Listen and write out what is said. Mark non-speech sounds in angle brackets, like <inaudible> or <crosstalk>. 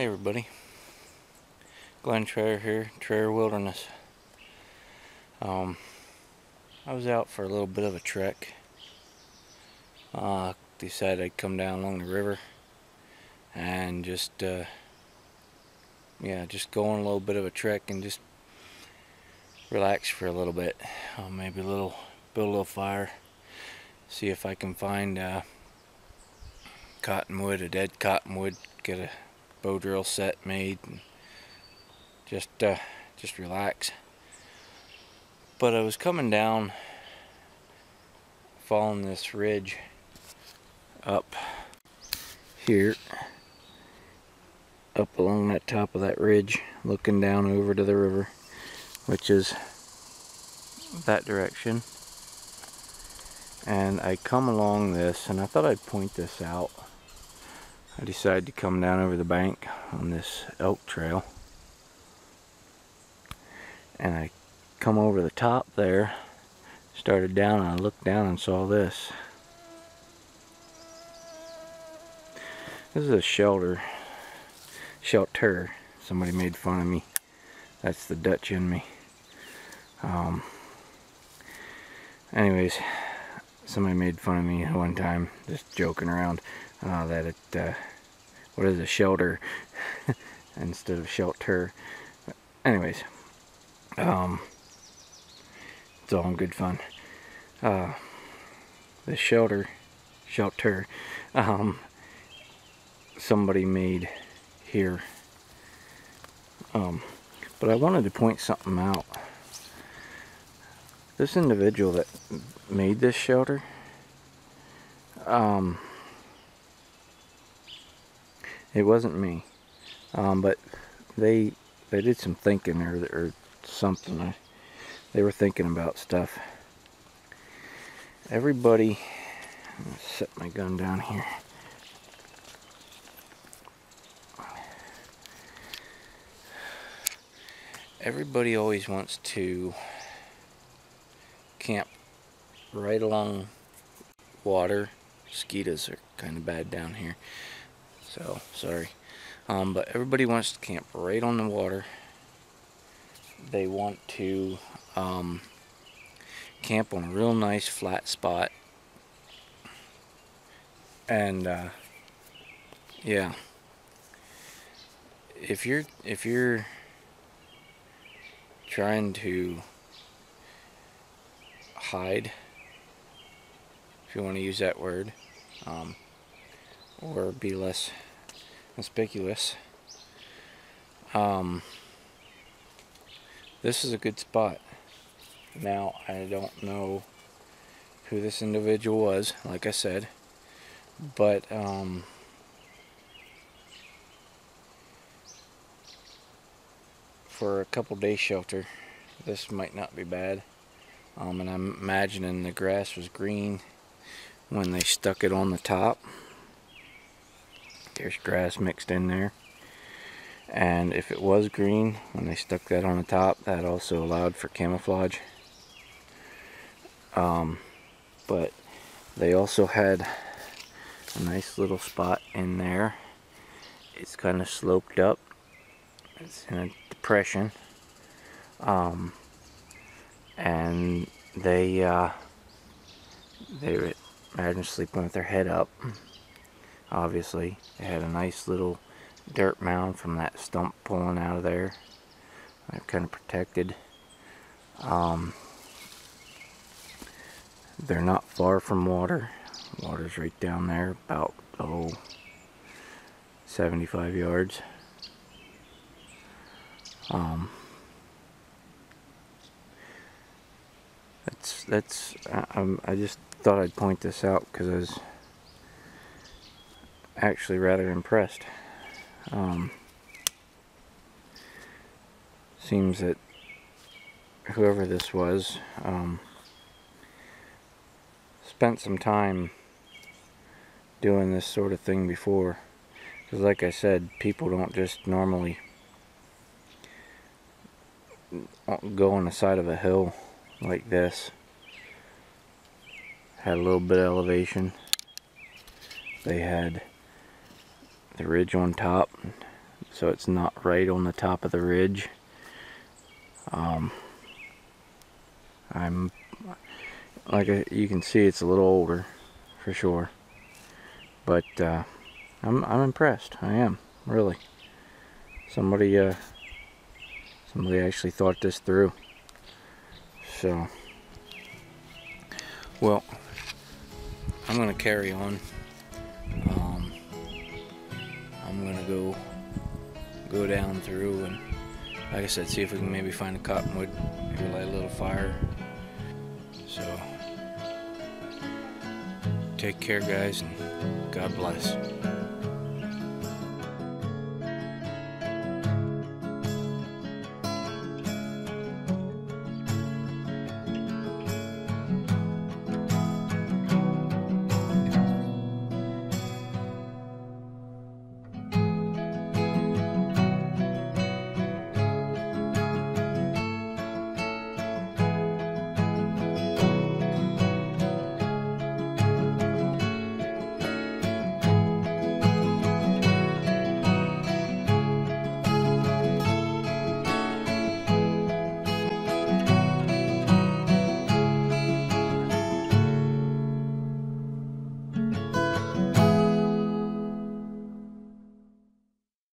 Hey everybody, Glen Trayer here, Trayer Wilderness. Um, I was out for a little bit of a trek. Uh, decided I'd come down along the river and just, uh, yeah, just go on a little bit of a trek and just relax for a little bit. Uh, maybe a little, build a little fire, see if I can find uh, cottonwood, a dead cottonwood, get a bow drill set made and just uh, just relax. But I was coming down following this ridge up here up along that top of that ridge looking down over to the river which is that direction. And I come along this and I thought I'd point this out I decided to come down over the bank on this elk trail. And I come over the top there started down and I looked down and saw this. This is a shelter shelter somebody made fun of me. That's the Dutch in me. Um, anyways somebody made fun of me one time just joking around uh, that it uh, what is a shelter <laughs> instead of shelter. But anyways um, it's all in good fun. Uh, the shelter shelter um, somebody made here. Um, but I wanted to point something out. This individual that made this shelter um, it wasn't me. Um, but they they did some thinking or, or something. They were thinking about stuff. Everybody, set my gun down here. Everybody always wants to camp right along water. Mosquitoes are kind of bad down here. So, sorry. Um, but everybody wants to camp right on the water. They want to um, camp on a real nice flat spot. And, uh, yeah. If you're, if you're trying to hide, if you want to use that word, um, or be less conspicuous. Um, this is a good spot. Now, I don't know who this individual was, like I said, but um, for a couple day shelter, this might not be bad. Um, and I'm imagining the grass was green when they stuck it on the top. There's grass mixed in there. And if it was green, when they stuck that on the top, that also allowed for camouflage. Um, but they also had a nice little spot in there. It's kind of sloped up. It's in a depression. Um, and they, uh, they were, imagine sleeping with their head up obviously. It had a nice little dirt mound from that stump pulling out of there. Kind of protected. Um, they're not far from water. Water's right down there, about oh, 75 yards. Um, that's that's I, I just thought I'd point this out because I was actually rather impressed. Um, seems that whoever this was um, spent some time doing this sort of thing before. Because like I said, people don't just normally go on the side of a hill like this. Had a little bit of elevation. They had the ridge on top, so it's not right on the top of the ridge. Um, I'm like a, you can see it's a little older for sure. But uh, I'm, I'm impressed. I am really. Somebody uh, somebody actually thought this through. So well I'm gonna carry on go down through and like I said see if we can maybe find a cottonwood maybe light a little fire. So take care guys and God bless